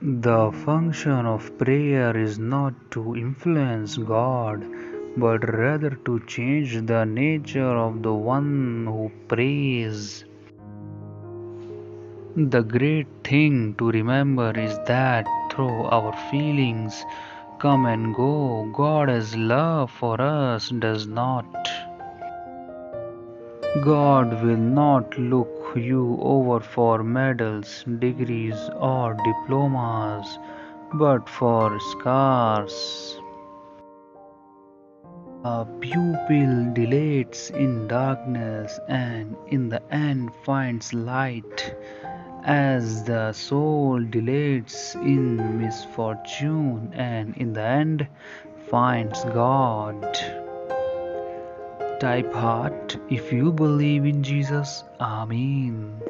The function of prayer is not to influence God, but rather to change the nature of the one who prays. The great thing to remember is that though our feelings come and go, God's love for us does not. God will not look you over for medals, degrees, or diplomas, but for scars. A pupil dilates in darkness and in the end finds light, as the soul dilates in misfortune and in the end finds God. Type heart if you believe in Jesus. Amen.